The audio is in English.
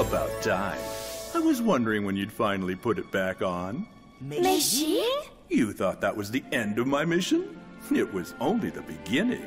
About time. I was wondering when you'd finally put it back on. Machine? You thought that was the end of my mission? It was only the beginning.